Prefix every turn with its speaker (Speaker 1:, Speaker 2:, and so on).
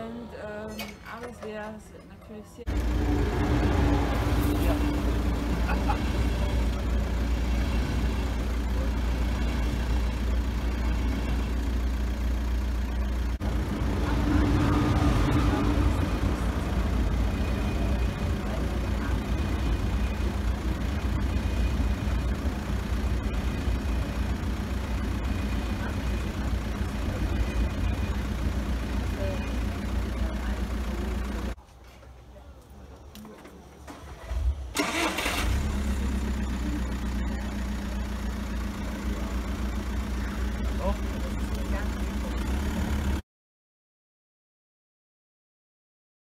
Speaker 1: And, um, ähm, alles wäre natürlich sehr... Ja.